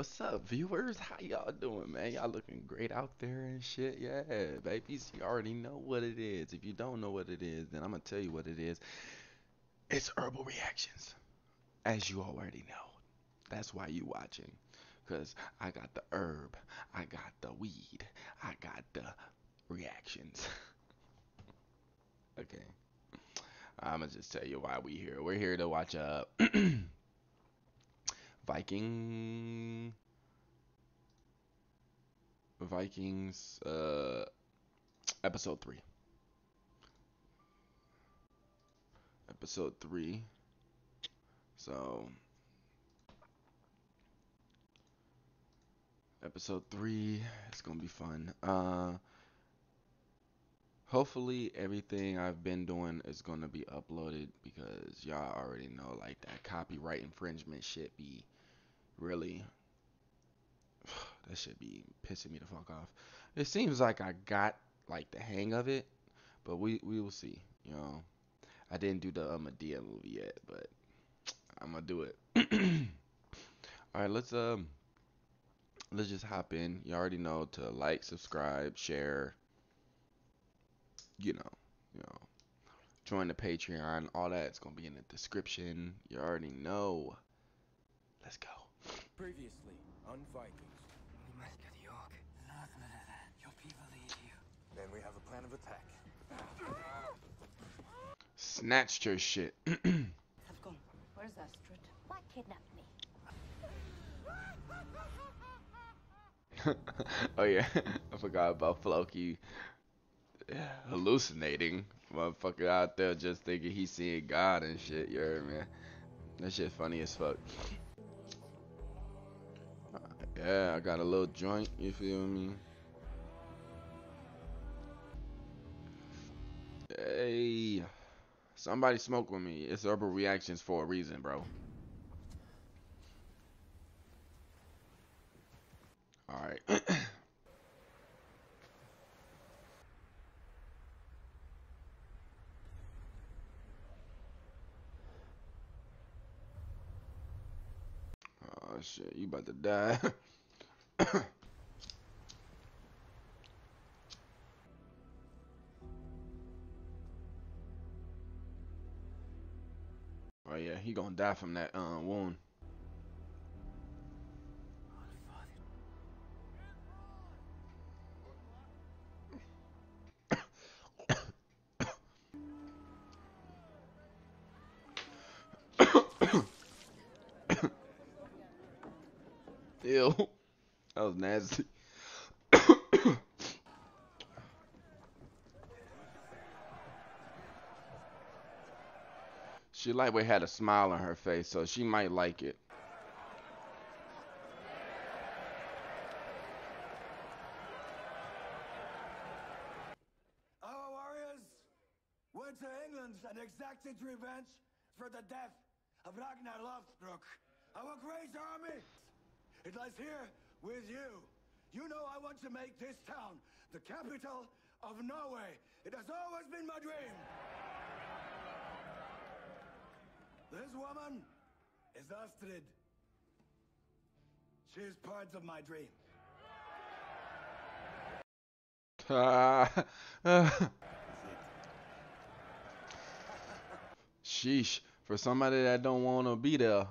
What's up, viewers? How y'all doing, man? Y'all looking great out there and shit. Yeah, babies, you already know what it is. If you don't know what it is, then I'm gonna tell you what it is. It's herbal reactions, as you already know. That's why you watching, cause I got the herb, I got the weed, I got the reactions. okay, I'm gonna just tell you why we here. We're here to watch a. Viking Vikings uh episode 3 episode 3 so episode 3 it's gonna be fun. Uh hopefully everything I've been doing is gonna be uploaded because y'all already know like that copyright infringement shit be really that should be pissing me the fuck off. It seems like I got like the hang of it, but we we will see. You know, I didn't do the uh, Madea movie yet, but I'm gonna do it. All right, let's um let's just hop in. You already know to like, subscribe, share. You know, you know, join the Patreon. All that's gonna be in the description. You already know. Let's go. Previously on Vikings. Then we have a plan of attack. Snatched her shit. Have gone. Where's Astrid? Why kidnapped me? oh yeah, I forgot about Floki hallucinating. Motherfucker out there just thinking he's seeing God and shit. You heard me? That shit funny as fuck. Yeah, I got a little joint. You feel me? Hey, somebody smoke with me. It's herbal reactions for a reason, bro. Shit, you about to die. oh yeah, he gonna die from that uh, wound. Ew. That was nasty. she lightweight had a smile on her face, so she might like it. Our warriors went to England and exacted revenge for the death of Ragnar Lothbrok, our great army. It lies here with you. You know I want to make this town the capital of Norway. It has always been my dream. This woman is Astrid. She is part of my dream. Sheesh. For somebody that don't want to be there.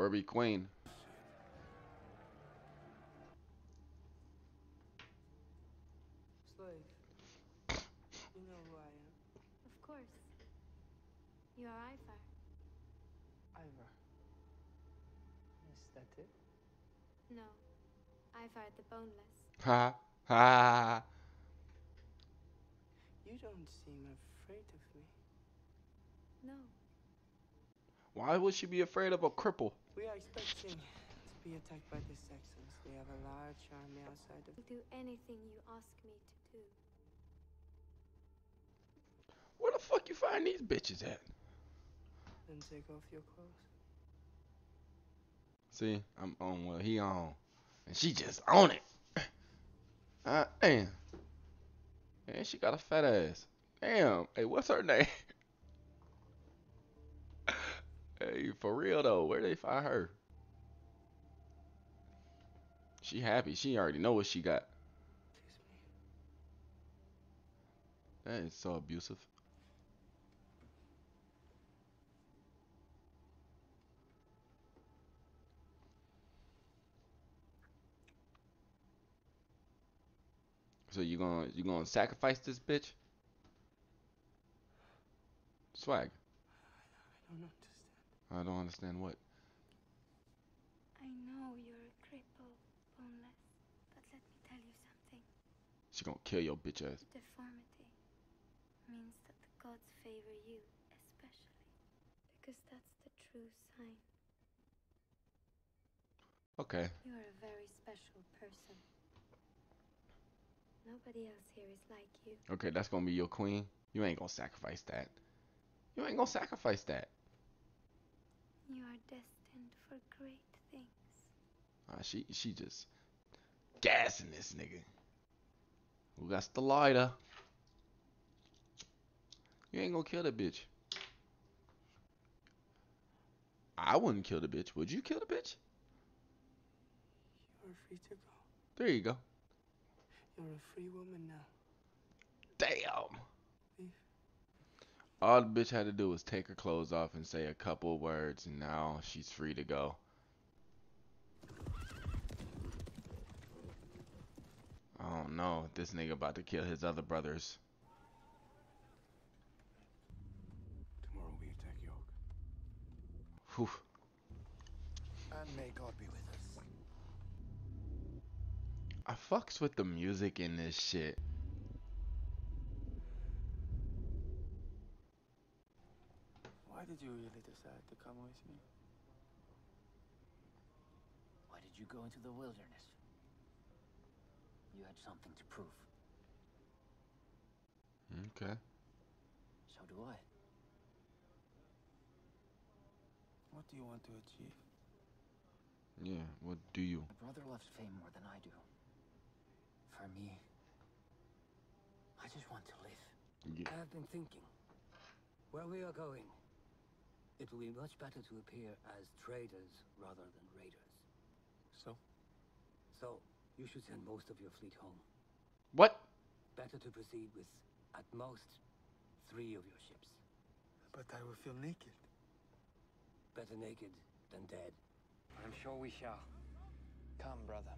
Or be queen. Slave. You know who I am. Of course. You are Ivar. Ivar. Is that it? No. Ivar the Boneless. Ha ha. You don't seem afraid of me. No. Why would she be afraid of a cripple? We are expecting to be attacked by the Saxons. They have a large army outside of I'll do anything you ask me to do. Where the fuck you find these bitches at? Then take off your clothes. See, I'm on well he on. And she just on it. Uh damn. And she got a fat ass. Damn. Hey, what's her name? hey, for real though, where they find her? She happy. She already know what she got. That is so abusive. So you gonna you gonna sacrifice this bitch? Swag. I don't understand. I don't understand what. I know you're a cripple, boneless, but let me tell you something. She gonna kill your bitch ass. Deformity means that the gods favor you, especially. Because that's the true sign. Okay. You are a very special person. Nobody else here is like you. Okay, that's gonna be your queen. You ain't gonna sacrifice that. You ain't gonna sacrifice that. You are destined for great things. Uh, she she just gassing this nigga. Who got the lighter? You ain't gonna kill the bitch. I wouldn't kill the bitch. Would you kill the bitch? You're free to go. There you go. You're a free woman now. Damn. Leave. All the bitch had to do was take her clothes off and say a couple words, and now she's free to go. I don't know. This nigga about to kill his other brothers. Tomorrow we attack York. Whew. And may God be with us. I fucks with the music in this shit. Did you really decide to come with me? Why did you go into the wilderness? You had something to prove. Okay. So do I. What do you want to achieve? Yeah, what do you? My brother loves fame more than I do. For me, I just want to live. Yeah. I have been thinking. Where we are going, it will be much better to appear as traders rather than raiders. So? So, you should send most of your fleet home. What? Better to proceed with, at most, three of your ships. But I will feel naked. Better naked than dead. I'm sure we shall. Come, brother.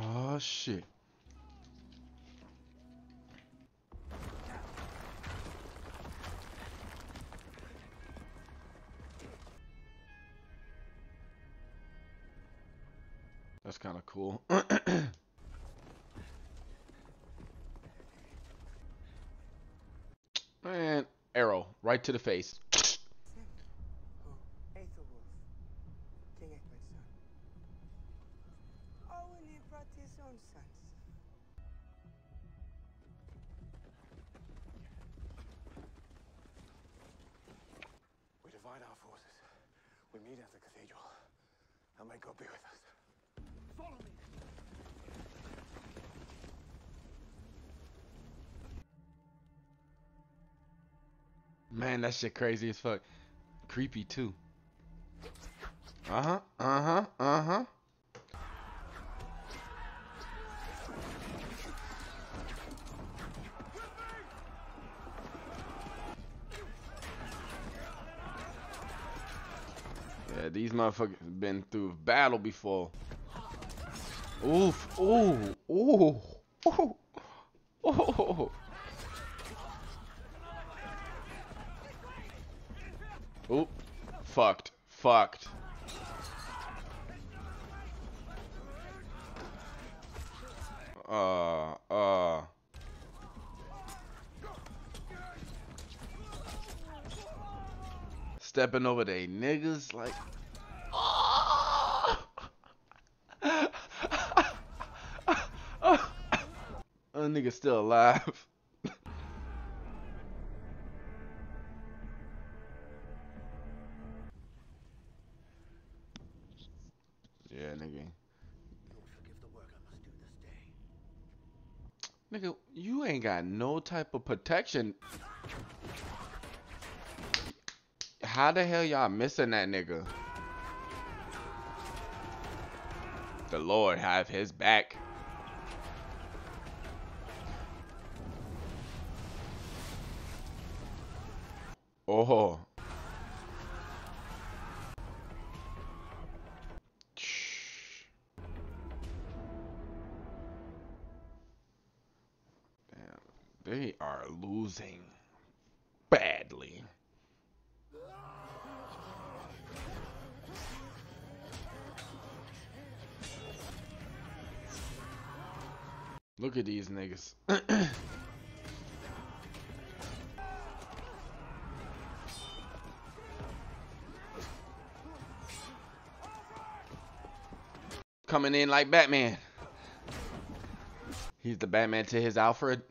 Oh shit. That's kind of cool. and arrow right to the face. We divide our forces. We meet at the cathedral. May God be Man, that shit crazy as fuck. Creepy too. Uh huh. Uh huh. Uh huh. Yeah, these motherfuckers been through battle before. Oof. Ooh. Ooh. Ooh. Ooh. Fucked. Fucked. Uh, uh. Stepping over they niggas like. A nigga still alive. Nigga, you ain't got no type of protection. How the hell y'all missing that nigga? The Lord have his back. Oh. Losing badly. Look at these niggas. Coming in like Batman. He's the Batman to his Alfred.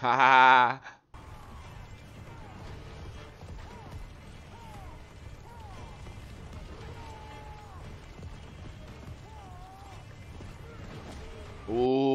Ha. Ooh.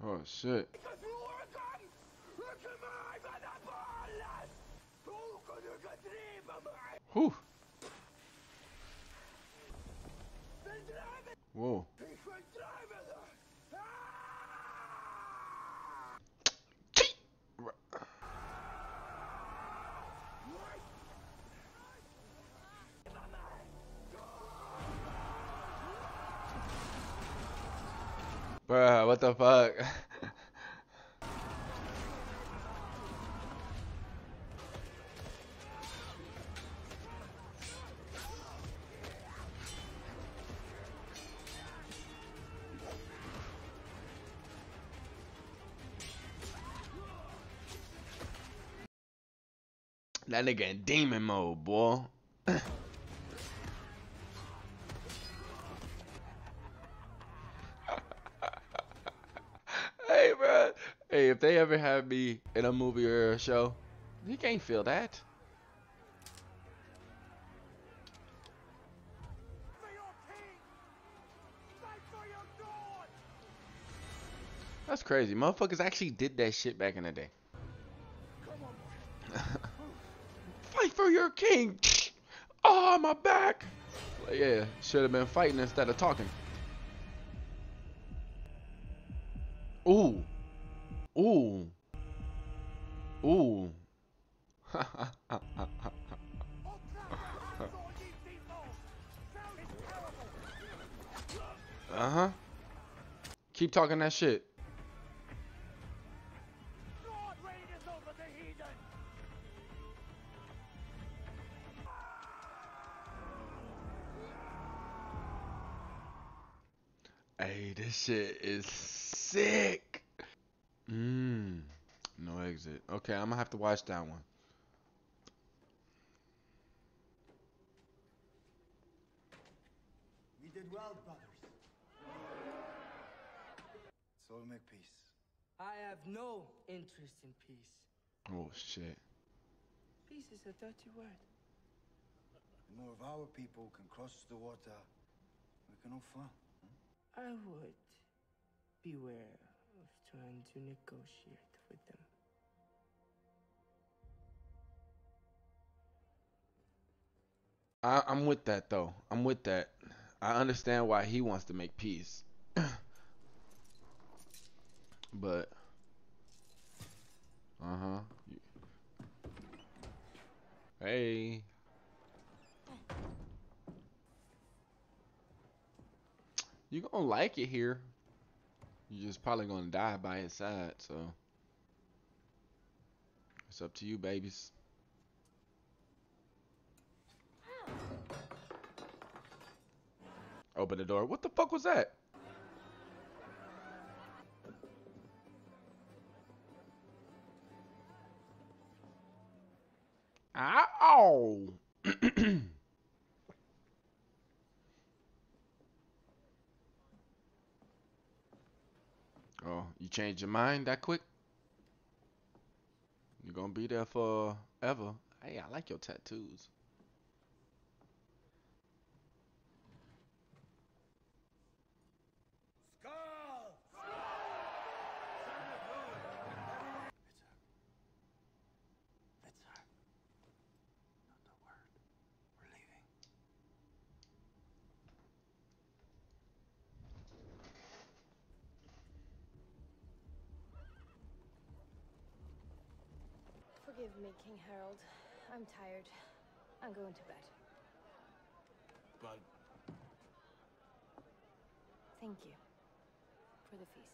Drive shit. Whew. Whoa. Bruh, what the fuck? That nigga in demon mode, boy. if they ever have me in a movie or a show, you can't feel that. That's crazy. Motherfuckers actually did that shit back in the day. Fight for your king. Oh, my back. Yeah, should have been fighting instead of talking. Ooh. Ooh. Ooh. uh huh. Keep talking that shit. Hey, this shit is sick. Mmm. No exit. Okay, I'm gonna have to watch that one. We did well, brothers. So we'll make peace. I have no interest in peace. Oh shit. Peace is a dirty word. The more of our people can cross the water, we can all fun. I would beware of trying to negotiate with them. I, I'm with that though. I'm with that. I understand why he wants to make peace. but uh huh. Hey. You gonna like it here. You're just probably gonna die by his side, so it's up to you, babies. Open the door. What the fuck was that? Ow! oh, you change your mind that quick? You're gonna be there forever. Hey, I like your tattoos. Skull! That's her. Not a word. We're leaving. Forgive me, King Harald. I'm tired. I'm going to bed. But Thank you for the feast.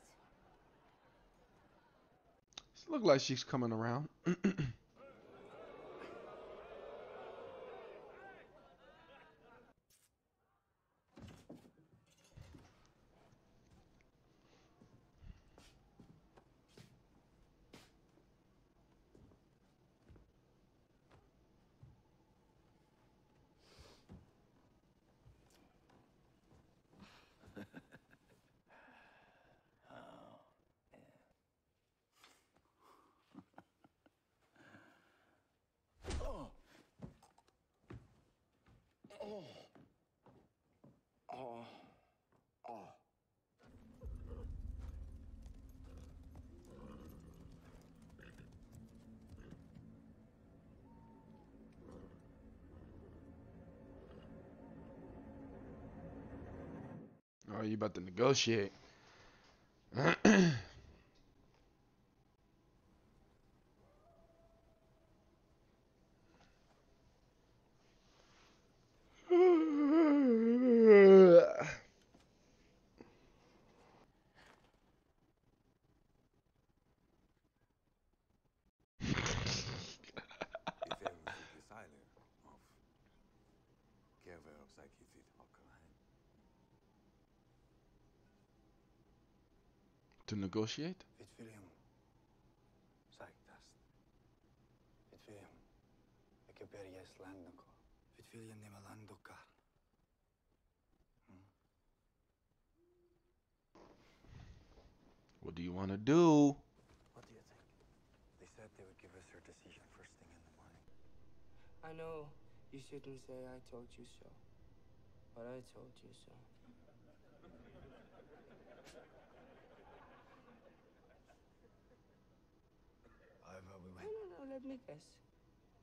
Look like she's coming around. Oh, you about to negotiate. Landokar. Hm. What do you want to do? What do you think? They said they would give us their decision first thing in the morning. I know you shouldn't say I told you so, but I told you so. I thought we No, went. no, no, let me guess.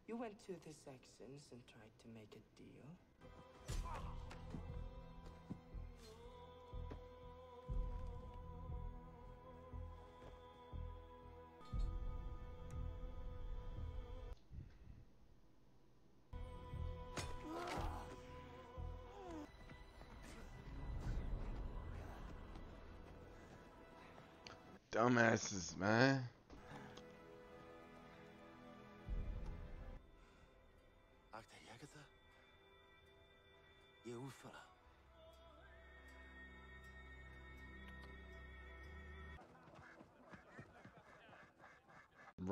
You went to the Saxons and tried to make a deal. Dumbasses, man.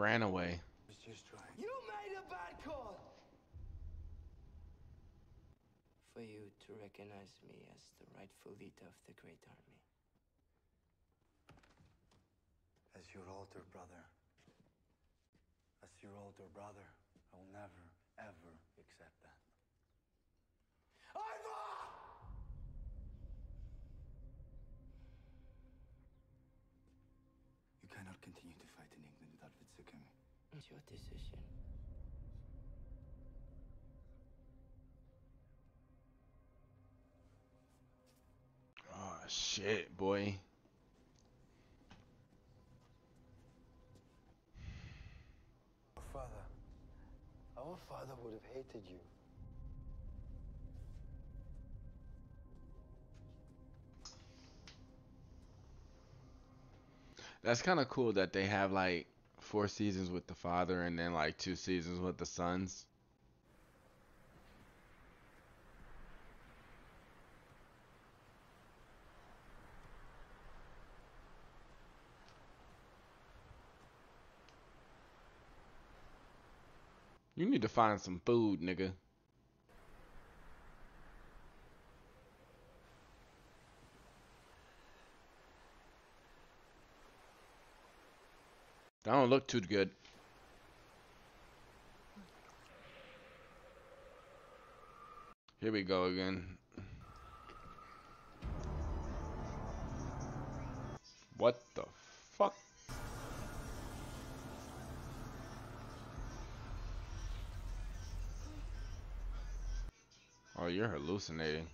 Ran away. just. You made a bad call! For you to recognize me as the rightful leader of the Great Army. As your older brother. As your older brother, I will never, ever accept that. You cannot continue to fight in England without It's your decision. Oh shit, boy. Father, Our father would have hated you. That's kind of cool that they have like four seasons with the father and then like two seasons with the sons. You need to find some food, nigga. That don't look too good. Here we go again. What the fuck? Oh, you're hallucinating.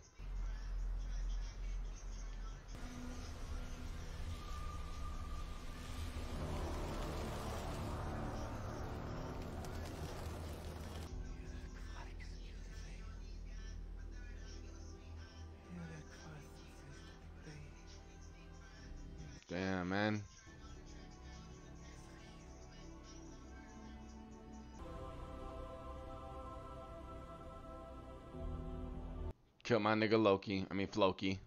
Killed my nigga Loki. I mean Floki.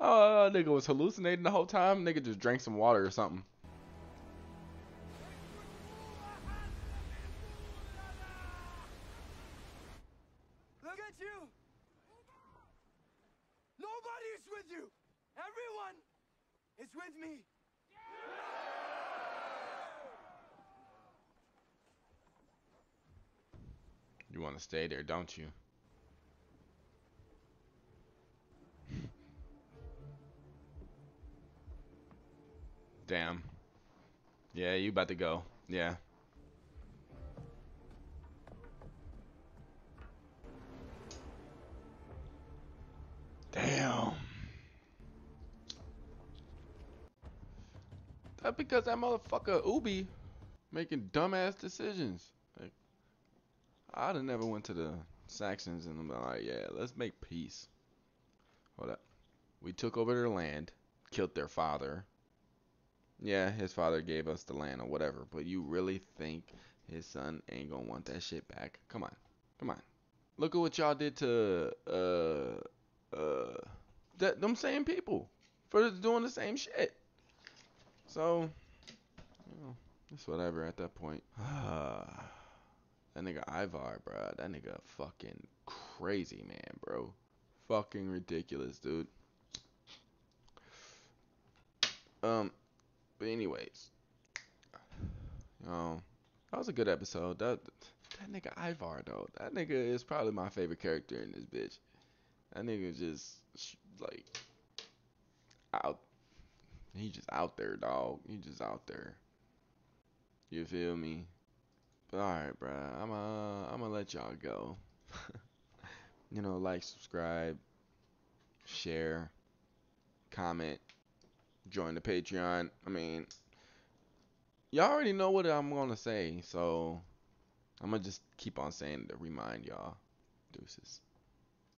Oh, nigga was hallucinating the whole time. Nigga just drank some water or something. Look at you! Nobody is with you! Everyone is with me! You want to stay there, don't you? Damn. Yeah, you about to go. Yeah. Damn. That because that motherfucker Ubbe making dumbass decisions. I'd have never went to the Saxons and been like, yeah, let's make peace. Hold up. We took over their land, killed their father. Yeah, his father gave us the land or whatever, but you really think his son ain't gonna want that shit back? Come on. Come on. Look at what y'all did to uh uh that them same people for doing the same shit. So, you know, it's whatever at that point. that nigga Ivar, bro. That nigga fucking crazy, man, bro. Fucking ridiculous, dude. Um, but anyways, um, that was a good episode. That that nigga Ivar though, that nigga is probably my favorite character in this bitch. That nigga just like out. He just out there, dog. He just out there. You feel me? But alright, bro. I'm uh, I'm gonna let y'all go. you know, like, subscribe, share, comment, join the Patreon. I mean, y'all already know what I'm gonna say, so I'm gonna just keep on saying to remind y'all. Deuces.